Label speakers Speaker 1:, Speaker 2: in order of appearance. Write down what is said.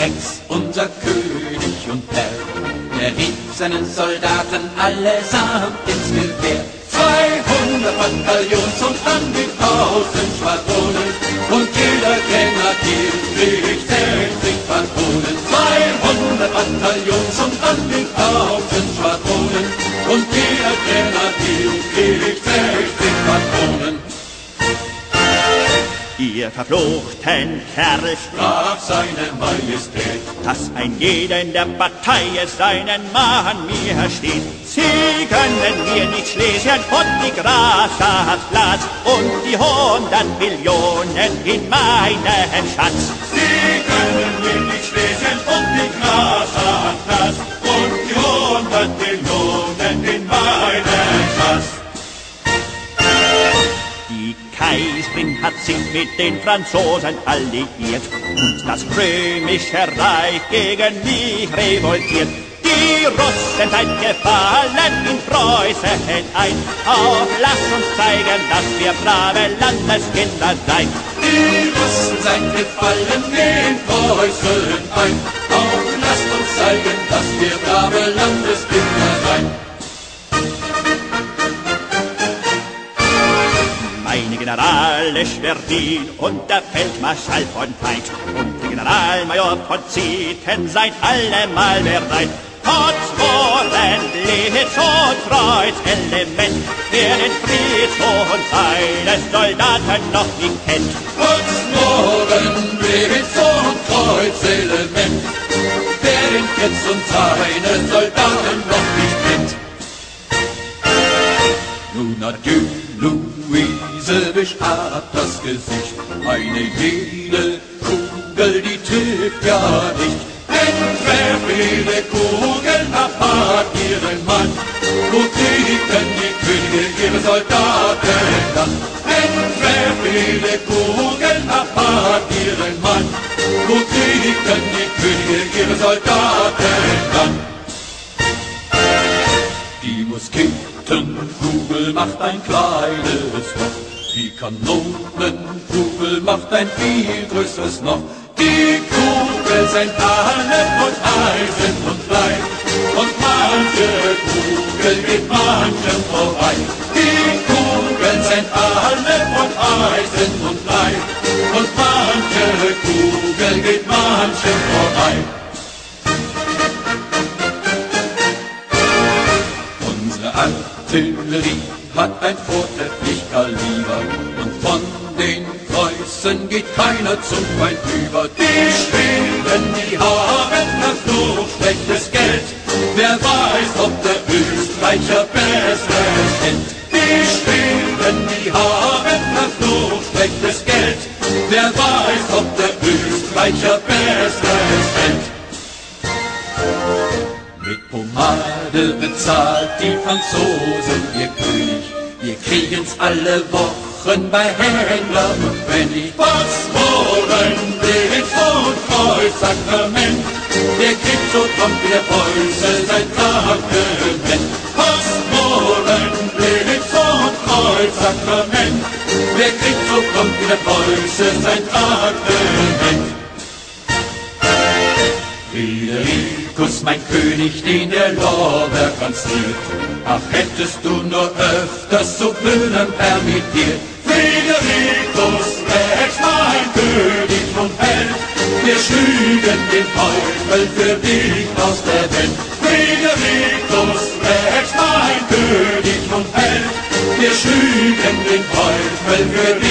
Speaker 1: Rex, unser König und Herr. Der rief seinen Soldaten allesamt ins Gewehr. 200 Bataillons und an die tausend Schwadronen und jeder Grenadier kriegt 60 Patronen. 200 Bataillons und an die tausend Schwadronen und jeder Grenadier
Speaker 2: Ihr verfluchten Kerl
Speaker 1: Sprach seine Majestät,
Speaker 2: dass ein jeder in der Partei seinen Mann mir steht. Sie gönnen mir nicht Schlesien und die Grasschatz und die hundert Millionen in meinen Schatz.
Speaker 1: Sie können mir nicht Schlesien und die Grasschatz
Speaker 2: Kaiserin hat sich mit den Franzosen alliiert und das römische Reich gegen mich revoltiert. Die Russen seid gefallen in Preußen ein. Auch lasst uns zeigen, dass wir brave Landeskinder sein.
Speaker 1: Die Russen seid gefallen in Preußen ein.
Speaker 2: Generale Schwerin und der Feldmarschall von Feind und der Generalmajor von Zieten seid allemal bereit. Potsworen, Blitz und Kreuzelement, wer den Friedhof seine Soldaten noch nicht kennt.
Speaker 1: Potsmoren, Blitz und Kreuzelement, wer den Fritz und seine Soldaten noch nicht kennt. Nun adieu, Luise, wisch ab das Gesicht. Eine jede Kugel, die trifft ja nicht. Entwerf jede Kugel, abhat ihren Mann. Wo kriegen die Könige ihre Soldaten dann? Entwerf jede Kugel, abhat ihren Mann. Wo kriegen die Könige ihre Soldaten Die Musketenkugel macht ein kleines Loch. Die Kanonenkugel macht ein viel größeres noch. Die Kugel sind alle von Eisen und Blei. Und manche Kugel geht manchem vorbei. Die Kugeln sind alle von Eisen und Blei. Und manche Kugel geht manchem vorbei. Artillerie hat ein vortrefflich Kaliber und von den Preußen geht keiner zum Feind über. Die Schweden, die haben nur schlechtes Geld. Wer weiß, ob der Österreicher besseres kennt. Die Schweden, die haben nur schlechtes Geld. Wer weiß, ob der Österreicher besseres kennt. Mit Pomade bezahlt die Franzosen ihr König. Wir kriegen's alle Wochen bei Händler und Pfennig. Was wollen Blitz und Kreuzsakrament? Der Krieg so kommt der Preuße sein Fragment. Was wollen Blitz und Kreuzsakrament? Der Krieg so kommt der Preuße sein Fragment. Friederikus, mein König, den der Lorbeer konstruiert. Ach, hättest du nur öfters zu blühen permittiert. Friederikus, Rex, mein König und Held, wir schlügen den Teufel für dich aus der Welt. Friederikus, Rex, mein König und Held, wir schlügen den Teufel für dich.